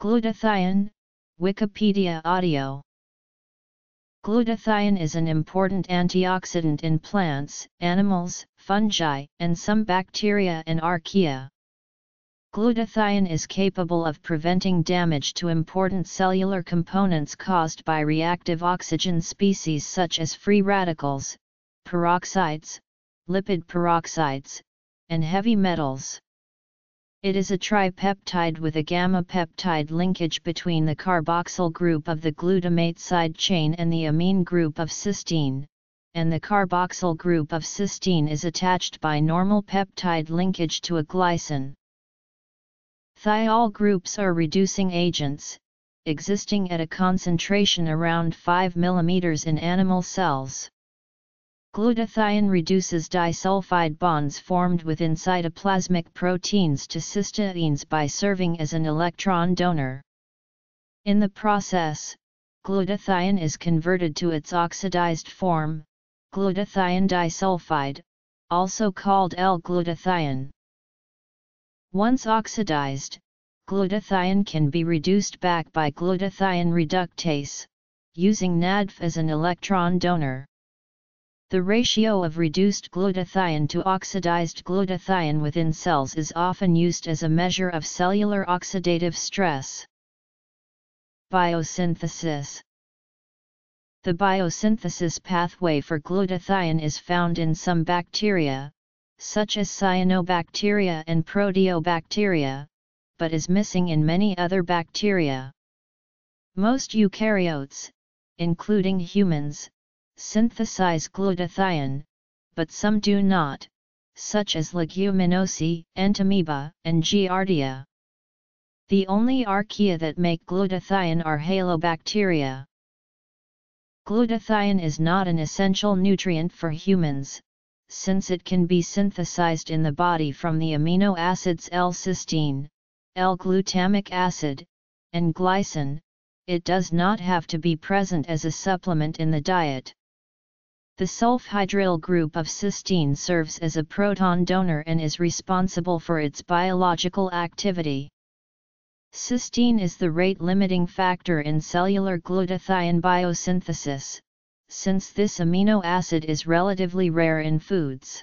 Glutathione, Wikipedia Audio Glutathione is an important antioxidant in plants, animals, fungi, and some bacteria and archaea. Glutathione is capable of preventing damage to important cellular components caused by reactive oxygen species such as free radicals, peroxides, lipid peroxides, and heavy metals. It is a tripeptide with a gamma peptide linkage between the carboxyl group of the glutamate side chain and the amine group of cysteine, and the carboxyl group of cysteine is attached by normal peptide linkage to a glycine. Thiol groups are reducing agents, existing at a concentration around 5 mm in animal cells. Glutathione reduces disulfide bonds formed within cytoplasmic proteins to cysteines by serving as an electron donor. In the process, glutathione is converted to its oxidized form, glutathione disulfide, also called L-glutathione. Once oxidized, glutathione can be reduced back by glutathione reductase, using NADPH as an electron donor. The ratio of reduced glutathione to oxidized glutathione within cells is often used as a measure of cellular oxidative stress. Biosynthesis The biosynthesis pathway for glutathione is found in some bacteria, such as cyanobacteria and proteobacteria, but is missing in many other bacteria. Most eukaryotes, including humans, synthesize glutathione, but some do not, such as leguminosae, entamoeba, and giardia. The only archaea that make glutathione are halobacteria. Glutathione is not an essential nutrient for humans, since it can be synthesized in the body from the amino acids L-cysteine, L-glutamic acid, and glycine, it does not have to be present as a supplement in the diet. The sulfhydryl group of cysteine serves as a proton donor and is responsible for its biological activity. Cysteine is the rate-limiting factor in cellular glutathione biosynthesis, since this amino acid is relatively rare in foods.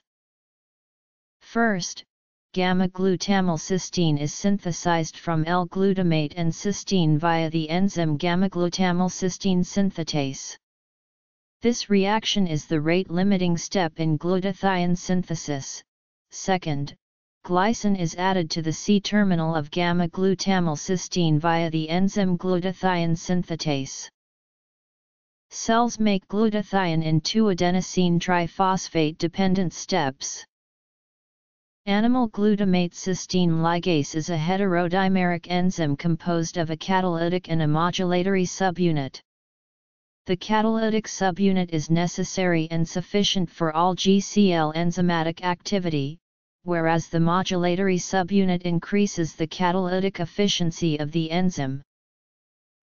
First, gamma-glutamyl cysteine is synthesized from L-glutamate and cysteine via the enzyme gamma-glutamyl cysteine synthetase. This reaction is the rate-limiting step in glutathione synthesis. Second, glycine is added to the C-terminal of gamma-glutamyl cysteine via the enzyme glutathione synthetase. Cells make glutathione in two adenosine triphosphate dependent steps. Animal glutamate cysteine ligase is a heterodimeric enzyme composed of a catalytic and a modulatory subunit. The catalytic subunit is necessary and sufficient for all GCL enzymatic activity, whereas the modulatory subunit increases the catalytic efficiency of the enzyme.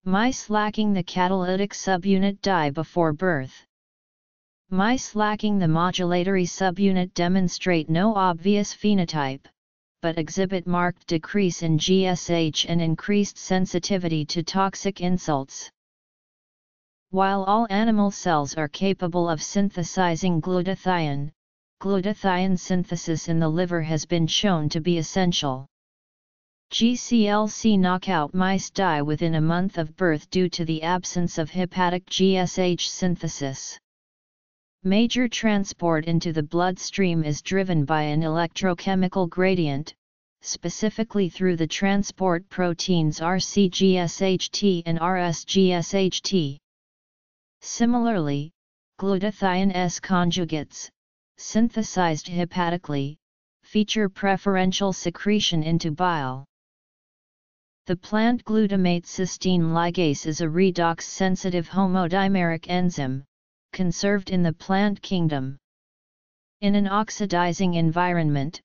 Mice lacking the catalytic subunit die before birth. Mice lacking the modulatory subunit demonstrate no obvious phenotype, but exhibit marked decrease in GSH and increased sensitivity to toxic insults. While all animal cells are capable of synthesizing glutathione, glutathione synthesis in the liver has been shown to be essential. GCLC knockout mice die within a month of birth due to the absence of hepatic GSH synthesis. Major transport into the bloodstream is driven by an electrochemical gradient, specifically through the transport proteins RCGSHT and RSGSHT. Similarly, glutathione S conjugates, synthesized hepatically, feature preferential secretion into bile. The plant glutamate cysteine ligase is a redox-sensitive homodimeric enzyme, conserved in the plant kingdom. In an oxidizing environment,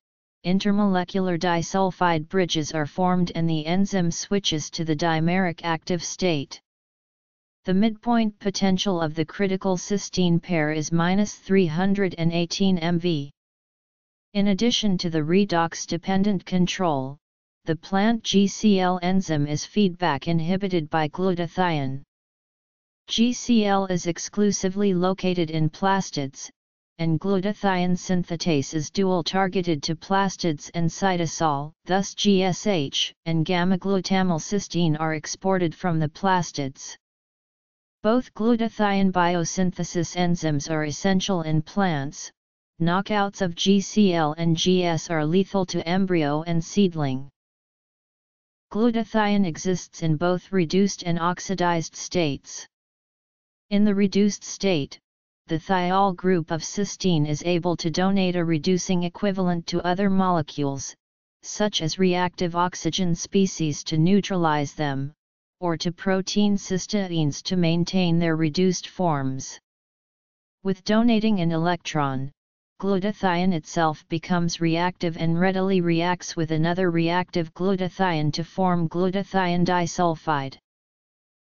intermolecular disulfide bridges are formed and the enzyme switches to the dimeric active state. The midpoint potential of the critical cysteine pair is minus 318 MV. In addition to the redox-dependent control, the plant GCL enzyme is feedback inhibited by glutathione. GCL is exclusively located in plastids, and glutathione synthetase is dual targeted to plastids and cytosol, thus GSH and gamma-glutamylcysteine are exported from the plastids. Both glutathione biosynthesis enzymes are essential in plants, knockouts of GCL and GS are lethal to embryo and seedling. Glutathione exists in both reduced and oxidized states. In the reduced state, the thiol group of cysteine is able to donate a reducing equivalent to other molecules, such as reactive oxygen species to neutralize them, or to protein cysteines to maintain their reduced forms. With donating an electron, glutathione itself becomes reactive and readily reacts with another reactive glutathione to form glutathione disulfide.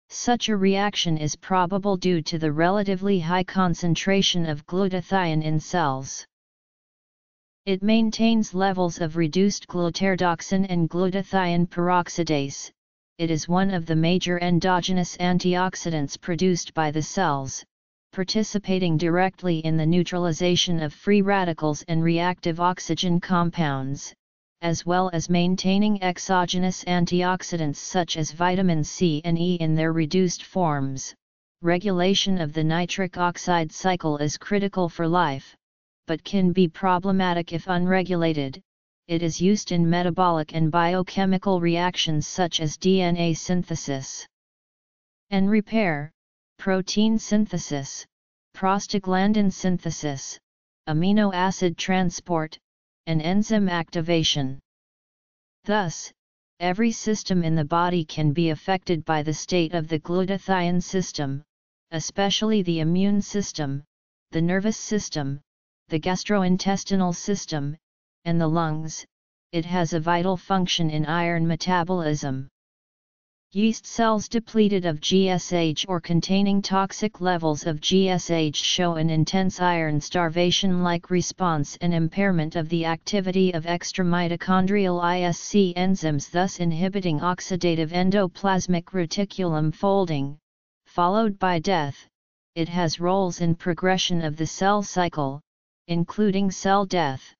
Such a reaction is probable due to the relatively high concentration of glutathione in cells. It maintains levels of reduced glutaredoxin and glutathione peroxidase. It is one of the major endogenous antioxidants produced by the cells, participating directly in the neutralization of free radicals and reactive oxygen compounds, as well as maintaining exogenous antioxidants such as vitamin C and E in their reduced forms. Regulation of the nitric oxide cycle is critical for life, but can be problematic if unregulated. It is used in metabolic and biochemical reactions such as DNA synthesis and repair, protein synthesis, prostaglandin synthesis, amino acid transport, and enzyme activation. Thus, every system in the body can be affected by the state of the glutathione system, especially the immune system, the nervous system, the gastrointestinal system, and the lungs, it has a vital function in iron metabolism. Yeast cells depleted of GSH or containing toxic levels of GSH show an intense iron starvation-like response and impairment of the activity of extramitochondrial ISC enzymes thus inhibiting oxidative endoplasmic reticulum folding, followed by death. It has roles in progression of the cell cycle, including cell death.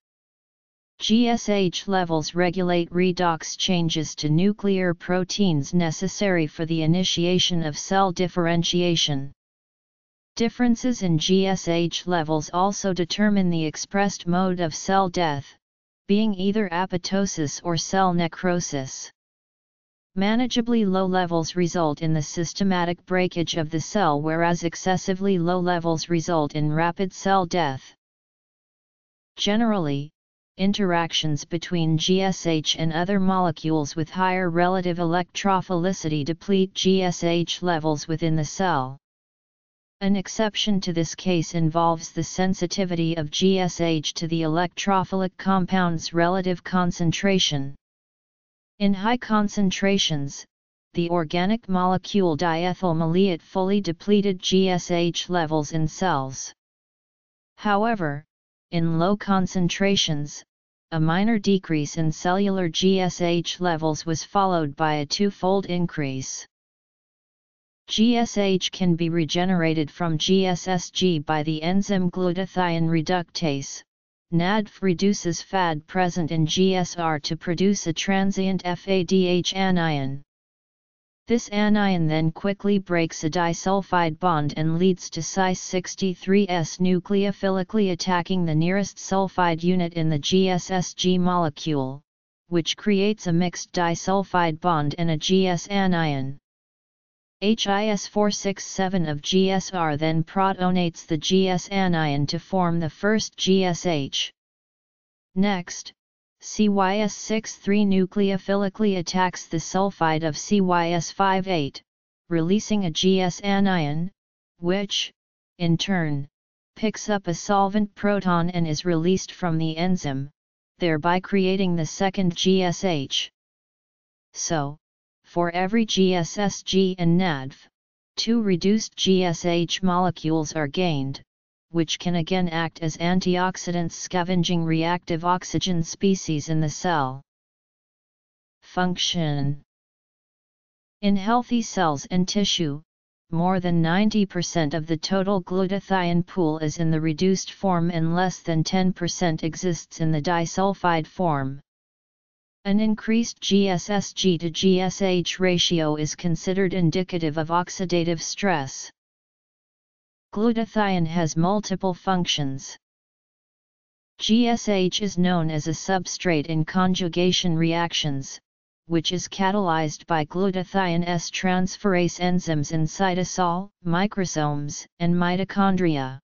GSH levels regulate redox changes to nuclear proteins necessary for the initiation of cell differentiation. Differences in GSH levels also determine the expressed mode of cell death, being either apoptosis or cell necrosis. Manageably low levels result in the systematic breakage of the cell whereas excessively low levels result in rapid cell death. Generally, interactions between GSH and other molecules with higher relative electrophilicity deplete GSH levels within the cell. An exception to this case involves the sensitivity of GSH to the electrophilic compound's relative concentration. In high concentrations, the organic molecule diethyl maleate fully depleted GSH levels in cells. However, in low concentrations, a minor decrease in cellular GSH levels was followed by a twofold increase. GSH can be regenerated from GSSG by the enzyme glutathione reductase. NADPH reduces FAD present in GSR to produce a transient FADH anion. This anion then quickly breaks a disulfide bond and leads to Cis63S nucleophilically attacking the nearest sulfide unit in the GSSG molecule, which creates a mixed disulfide bond and a GS anion. HIS467 of GSR then protonates the GS anion to form the first GSH. Next, CYS63 nucleophilically attacks the sulfide of CYS58, releasing a GS anion, which, in turn, picks up a solvent proton and is released from the enzyme, thereby creating the second GSH. So, for every GSSG and NADPH, two reduced GSH molecules are gained which can again act as antioxidants scavenging reactive oxygen species in the cell. Function In healthy cells and tissue, more than 90% of the total glutathione pool is in the reduced form and less than 10% exists in the disulfide form. An increased GSSG to GSH ratio is considered indicative of oxidative stress. Glutathione has multiple functions. GSH is known as a substrate in conjugation reactions, which is catalyzed by glutathione S transferase enzymes in cytosol, microsomes, and mitochondria.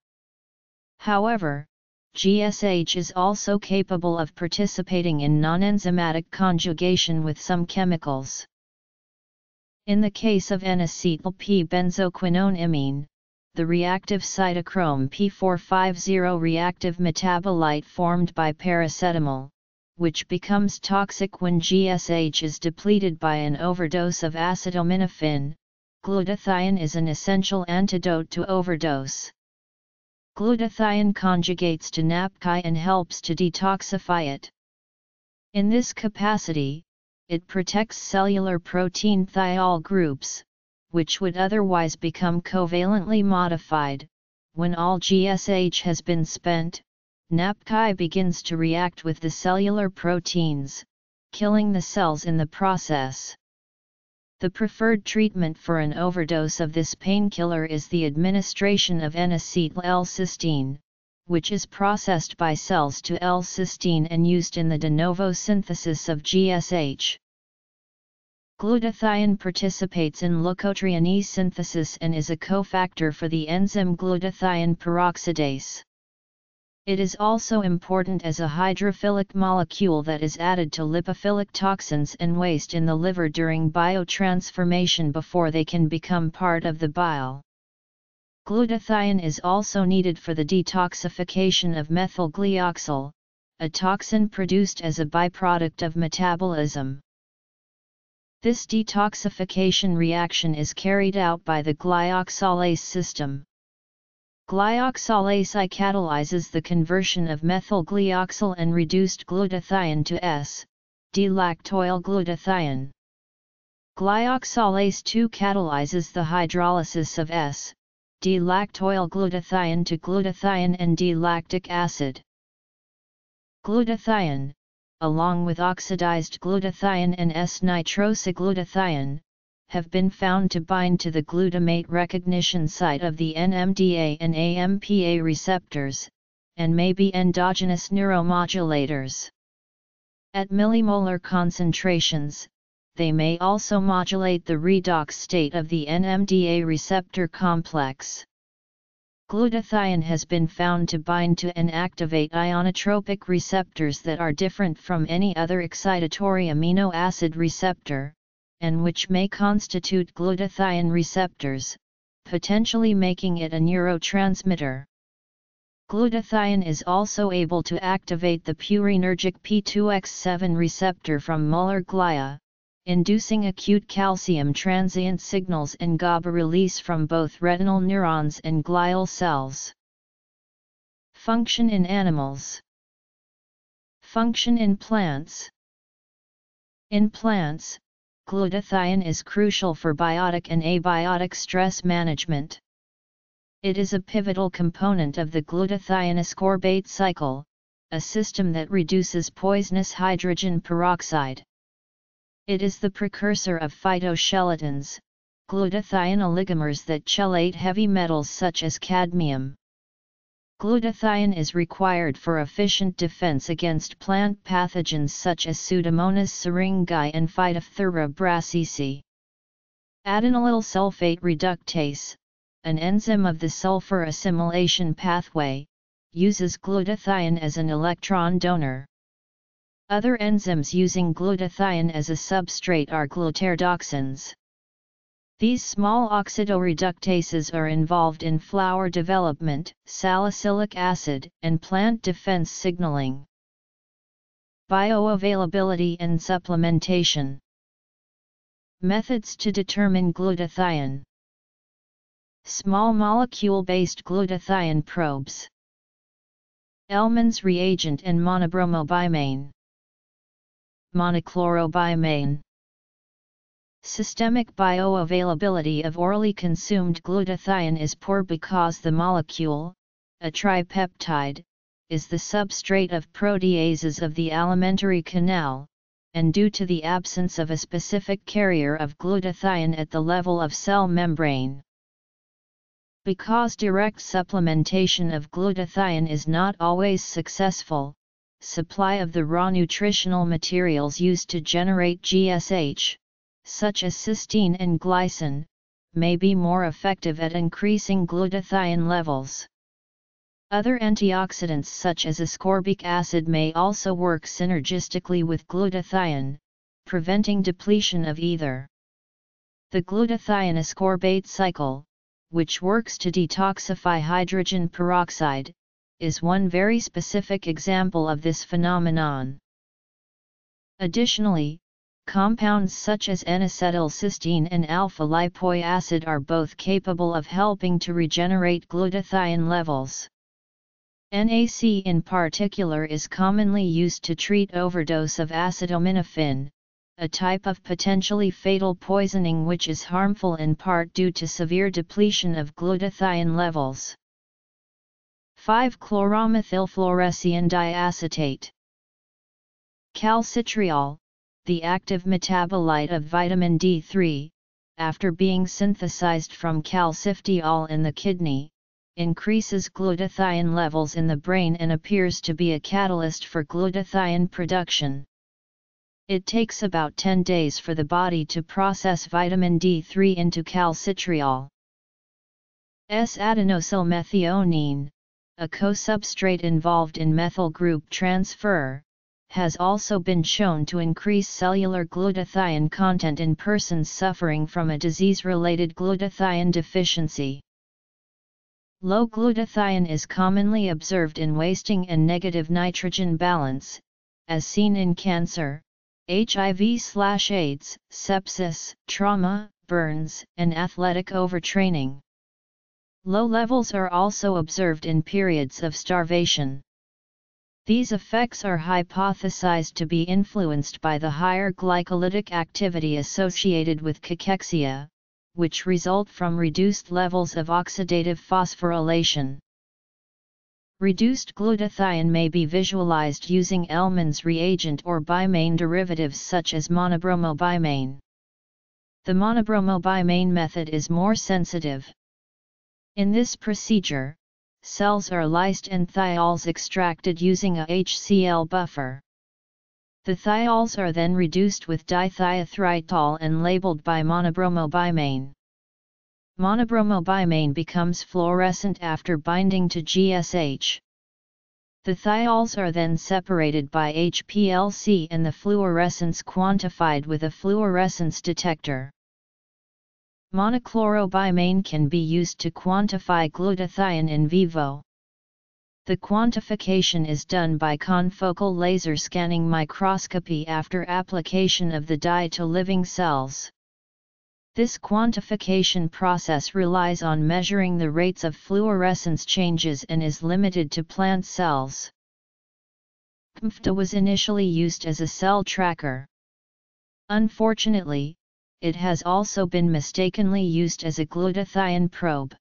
However, GSH is also capable of participating in non-enzymatic conjugation with some chemicals. In the case of N-acetyl P-benzoquinone imine, the reactive cytochrome P450 reactive metabolite formed by paracetamol, which becomes toxic when GSH is depleted by an overdose of acetaminophen, glutathione is an essential antidote to overdose. Glutathione conjugates to NAPQI and helps to detoxify it. In this capacity, it protects cellular protein thiol groups, which would otherwise become covalently modified, when all GSH has been spent, NAPQI begins to react with the cellular proteins, killing the cells in the process. The preferred treatment for an overdose of this painkiller is the administration of N-acetyl L-cysteine, which is processed by cells to L-cysteine and used in the de novo synthesis of GSH. Glutathione participates in leukotriene synthesis and is a cofactor for the enzyme glutathione peroxidase. It is also important as a hydrophilic molecule that is added to lipophilic toxins and waste in the liver during biotransformation before they can become part of the bile. Glutathione is also needed for the detoxification of methylglyoxal, a toxin produced as a byproduct of metabolism. This detoxification reaction is carried out by the glyoxalase system. Glyoxalase I catalyzes the conversion of methylglyoxal and reduced glutathione to S, D-lactoyl glutathione. Glyoxalase 2 catalyzes the hydrolysis of S, D-lactoyl glutathione to glutathione and D-lactic acid. Glutathione, along with oxidized glutathione and S-nitrosoglutathione, have been found to bind to the glutamate recognition site of the NMDA and AMPA receptors, and may be endogenous neuromodulators. At millimolar concentrations, they may also modulate the redox state of the NMDA receptor complex. Glutathione has been found to bind to and activate ionotropic receptors that are different from any other excitatory amino acid receptor, and which may constitute glutathione receptors, potentially making it a neurotransmitter. Glutathione is also able to activate the purinergic P2X7 receptor from Muller glia, inducing acute calcium transient signals and GABA release from both retinal neurons and glial cells. Function in animals Function in plants In plants, glutathione is crucial for biotic and abiotic stress management. It is a pivotal component of the glutathione ascorbate cycle, a system that reduces poisonous hydrogen peroxide. It is the precursor of phytochelatins, glutathione oligomers that chelate heavy metals such as cadmium. Glutathione is required for efficient defense against plant pathogens such as Pseudomonas syringae and Phytophthora brassicae. Adenylyl sulfate reductase, an enzyme of the sulfur assimilation pathway, uses glutathione as an electron donor. Other enzymes using glutathione as a substrate are glutaredoxins. These small oxidoreductases are involved in flower development, salicylic acid, and plant defense signaling. Bioavailability and supplementation Methods to determine glutathione Small molecule-based glutathione probes Ellman's reagent and monobromobimane monochlorobimane. Systemic bioavailability of orally consumed glutathione is poor because the molecule, a tripeptide, is the substrate of proteases of the alimentary canal, and due to the absence of a specific carrier of glutathione at the level of cell membrane. Because direct supplementation of glutathione is not always successful, supply of the raw nutritional materials used to generate GSH, such as cysteine and glycine, may be more effective at increasing glutathione levels. Other antioxidants such as ascorbic acid may also work synergistically with glutathione, preventing depletion of either. The glutathione ascorbate cycle, which works to detoxify hydrogen peroxide, is one very specific example of this phenomenon. Additionally, Compounds such as N-acetylcysteine and alpha-lipoic acid are both capable of helping to regenerate glutathione levels. NAC in particular is commonly used to treat overdose of acetaminophen, a type of potentially fatal poisoning which is harmful in part due to severe depletion of glutathione levels. 5-chloromethylfluorescein diacetate Calcitriol, the active metabolite of vitamin D3, after being synthesized from calcifediol in the kidney, increases glutathione levels in the brain and appears to be a catalyst for glutathione production. It takes about 10 days for the body to process vitamin D3 into calcitriol. S-adenosylmethionine, a co-substrate involved in methyl group transfer, has also been shown to increase cellular glutathione content in persons suffering from a disease-related glutathione deficiency. Low glutathione is commonly observed in wasting and negative nitrogen balance, as seen in cancer, HIV/AIDS, sepsis, trauma, burns, and athletic overtraining. Low levels are also observed in periods of starvation. These effects are hypothesized to be influenced by the higher glycolytic activity associated with cachexia, which result from reduced levels of oxidative phosphorylation. Reduced glutathione may be visualized using Ellman's reagent or bimane derivatives such as monobromobimane. The monobromobimane method is more sensitive. In this procedure, cells are lysed and thiols extracted using a HCl buffer. The thiols are then reduced with dithiazolidine and labeled by monobromobimane. Monobromobimane becomes fluorescent after binding to GSH. The thiols are then separated by HPLC and the fluorescence quantified with a fluorescence detector. Monochlorobimane can be used to quantify glutathione in vivo. The quantification is done by confocal laser scanning microscopy after application of the dye to living cells. This quantification process relies on measuring the rates of fluorescence changes and is limited to plant cells. CMFDA was initially used as a cell tracker. Unfortunately, it has also been mistakenly used as a glutathione probe.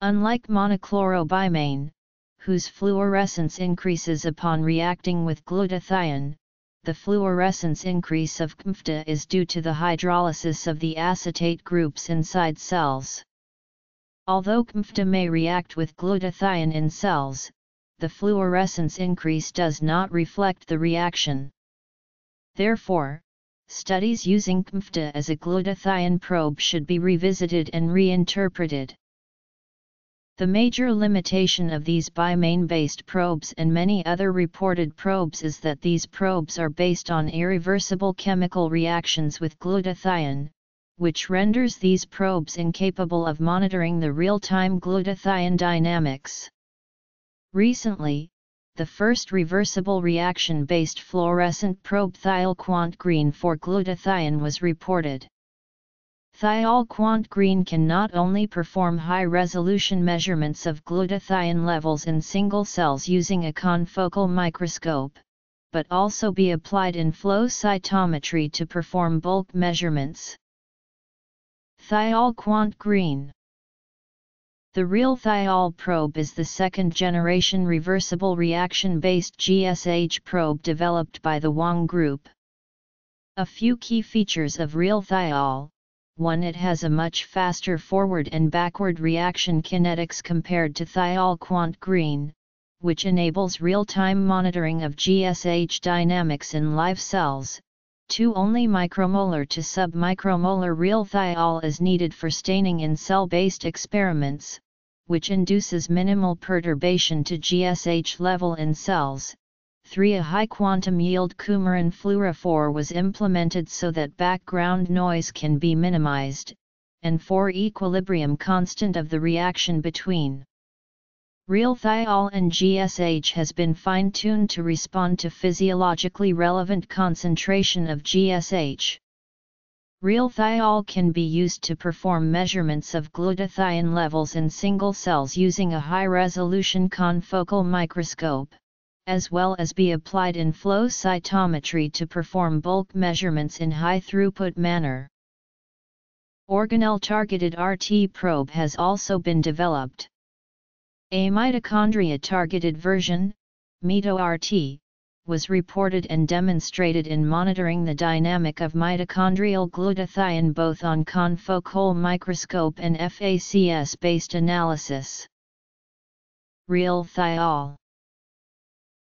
Unlike monochlorobimane, whose fluorescence increases upon reacting with glutathione, the fluorescence increase of CMFDA is due to the hydrolysis of the acetate groups inside cells. Although CMFDA may react with glutathione in cells, the fluorescence increase does not reflect the reaction. Therefore, studies using CMFDA as a glutathione probe should be revisited and reinterpreted. The major limitation of these bimane-based probes and many other reported probes is that these probes are based on irreversible chemical reactions with glutathione, which renders these probes incapable of monitoring the real-time glutathione dynamics. Recently, the first reversible reaction-based fluorescent probe thiol green for glutathione was reported. Thiol green can not only perform high-resolution measurements of glutathione levels in single cells using a confocal microscope, but also be applied in flow cytometry to perform bulk measurements. Thiol Green The Real Thiol probe is the second-generation reversible reaction-based GSH probe developed by the Wang Group. A few key features of Real Thiol 1. It has a much faster forward and backward reaction kinetics compared to Thiol Quant Green, which enables real-time monitoring of GSH dynamics in live cells. 2 Only micromolar to submicromolar real thiol is needed for staining in cell-based experiments, which induces minimal perturbation to GSH level in cells. 3 A high quantum yield coumarin fluorophore was implemented so that background noise can be minimized, and 4 Equilibrium constant of the reaction between Real thiol and GSH has been fine-tuned to respond to physiologically relevant concentration of GSH. Real thiol can be used to perform measurements of glutathione levels in single cells using a high-resolution confocal microscope, as well as be applied in flow cytometry to perform bulk measurements in high-throughput manner. Organelle-targeted RT probe has also been developed. A mitochondria-targeted version, MitoRT, was reported and demonstrated in monitoring the dynamic of mitochondrial glutathione both on confocal microscope and FACS-based analysis. Real thiol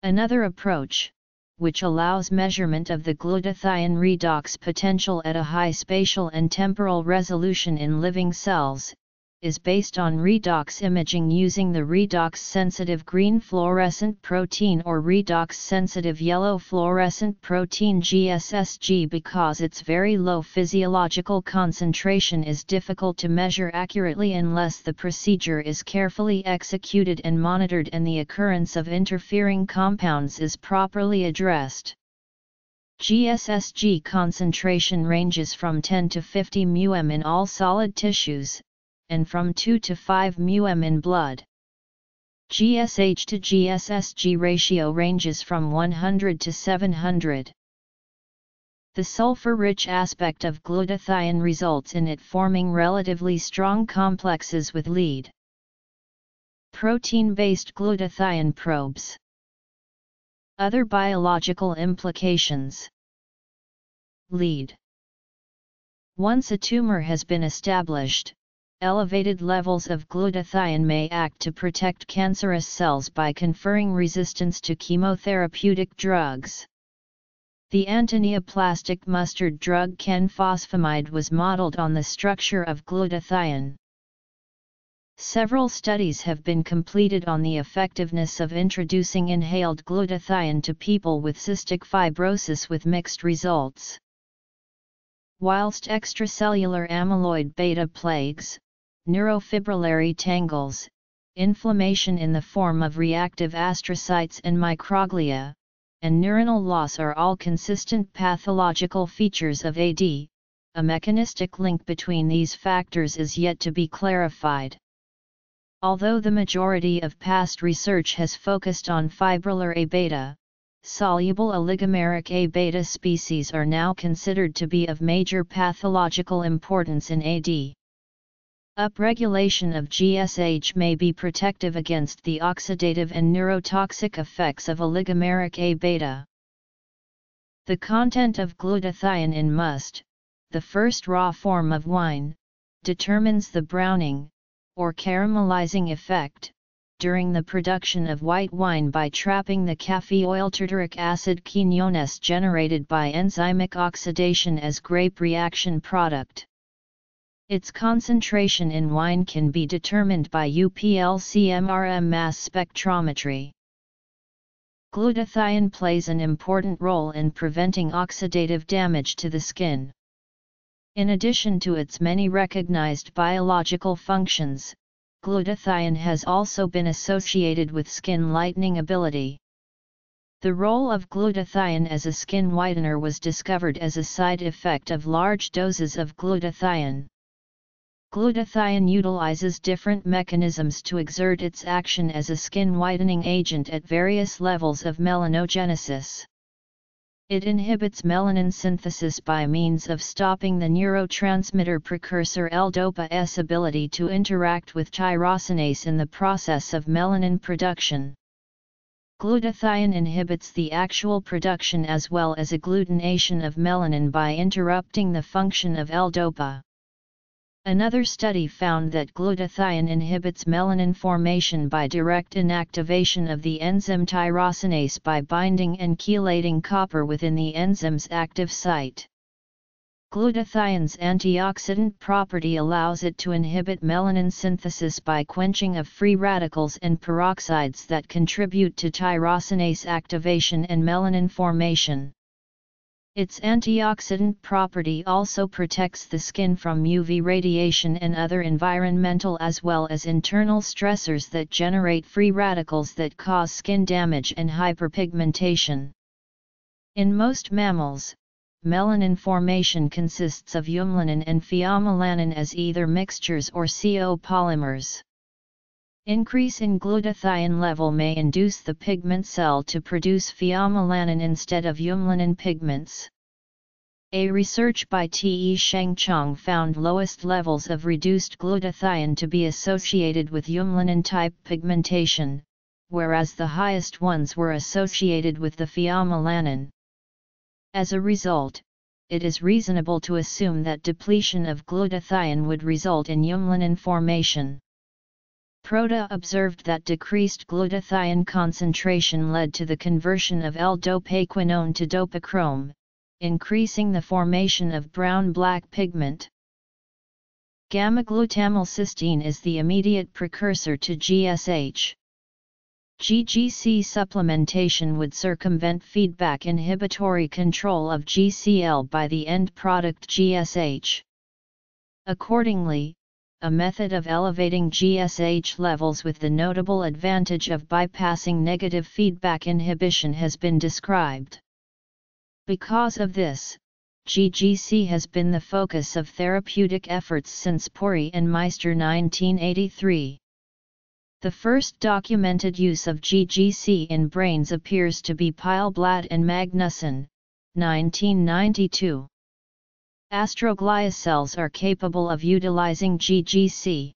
Another approach, which allows measurement of the glutathione redox potential at a high spatial and temporal resolution in living cells, is based on redox imaging using the redox-sensitive green fluorescent protein or redox-sensitive yellow fluorescent protein GSSG because its very low physiological concentration is difficult to measure accurately unless the procedure is carefully executed and monitored and the occurrence of interfering compounds is properly addressed. GSSG concentration ranges from 10 to 50 μm in all solid tissues, and from 2 to 5 μm in blood. GSH to GSSG ratio ranges from 100 to 700. The sulfur-rich aspect of glutathione results in it forming relatively strong complexes with lead. Protein-based glutathione probes. Other biological implications. Lead. Once a tumor has been established, elevated levels of glutathione may act to protect cancerous cells by conferring resistance to chemotherapeutic drugs. The antineoplastic mustard drug canfosfamide was modeled on the structure of glutathione. Several studies have been completed on the effectiveness of introducing inhaled glutathione to people with cystic fibrosis with mixed results. Whilst extracellular amyloid beta plaques, neurofibrillary tangles, inflammation in the form of reactive astrocytes and microglia, and neuronal loss are all consistent pathological features of AD, a mechanistic link between these factors is yet to be clarified. Although the majority of past research has focused on fibrillar A-beta, soluble oligomeric A-beta species are now considered to be of major pathological importance in AD. Upregulation of GSH may be protective against the oxidative and neurotoxic effects of oligomeric A-beta. The content of glutathione in must, the first raw form of wine, determines the browning, or caramelizing effect, during the production of white wine by trapping the caffeoyl tartaric acid quinones generated by enzymic oxidation as grape reaction product. Its concentration in wine can be determined by UPLC-MRM mass spectrometry. Glutathione plays an important role in preventing oxidative damage to the skin. In addition to its many recognized biological functions, glutathione has also been associated with skin lightening ability. The role of glutathione as a skin whitener was discovered as a side effect of large doses of glutathione. Glutathione utilizes different mechanisms to exert its action as a skin whitening agent at various levels of melanogenesis. It inhibits melanin synthesis by means of stopping the neurotransmitter precursor L-DOPA-S ability to interact with tyrosinase in the process of melanin production. Glutathione inhibits the actual production as well as agglutination of melanin by interrupting the function of L-DOPA. Another study found that glutathione inhibits melanin formation by direct inactivation of the enzyme tyrosinase by binding and chelating copper within the enzyme's active site. Glutathione's antioxidant property allows it to inhibit melanin synthesis by quenching of free radicals and peroxides that contribute to tyrosinase activation and melanin formation. Its antioxidant property also protects the skin from UV radiation and other environmental as well as internal stressors that generate free radicals that cause skin damage and hyperpigmentation. In most mammals, melanin formation consists of eumelanin and pheomelanin as either mixtures or CO polymers. Increase in glutathione level may induce the pigment cell to produce pheomelanin instead of eumelanin pigments. A research by T.E. Sheng Chong found lowest levels of reduced glutathione to be associated with eumelanin-type pigmentation, whereas the highest ones were associated with the pheomelanin. As a result, it is reasonable to assume that depletion of glutathione would result in eumelanin formation. Prota observed that decreased glutathione concentration led to the conversion of L-dopaquinone to dopachrome, increasing the formation of brown-black pigment. Gamma-glutamylcysteine is the immediate precursor to GSH. GGC supplementation would circumvent feedback inhibitory control of GCL by the end product GSH. Accordingly, a method of elevating GSH levels with the notable advantage of bypassing negative feedback inhibition has been described. Because of this, GGC has been the focus of therapeutic efforts since Puri and Meister 1983. The first documented use of GGC in brains appears to be Pileblad and Magnusson, 1992. Astroglia cells are capable of utilizing GGC.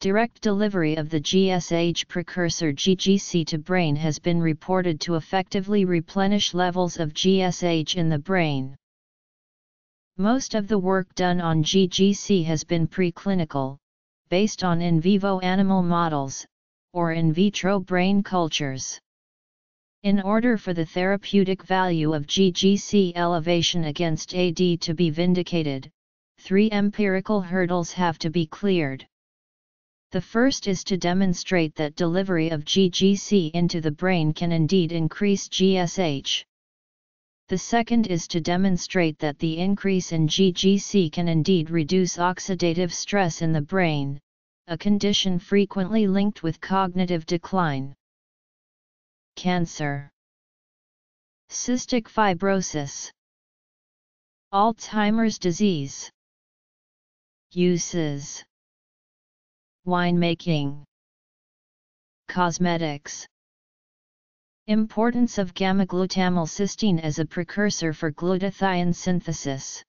Direct delivery of the GSH precursor GGC to brain has been reported to effectively replenish levels of GSH in the brain. Most of the work done on GGC has been preclinical, based on in vivo animal models, or in vitro brain cultures. In order for the therapeutic value of GGC elevation against AD to be vindicated, three empirical hurdles have to be cleared. The first is to demonstrate that delivery of GGC into the brain can indeed increase GSH. The second is to demonstrate that the increase in GGC can indeed reduce oxidative stress in the brain, a condition frequently linked with cognitive decline cancer, cystic fibrosis, Alzheimer's disease. Uses. Winemaking. Cosmetics. Importance of gamma-glutamylcysteine as a precursor for glutathione synthesis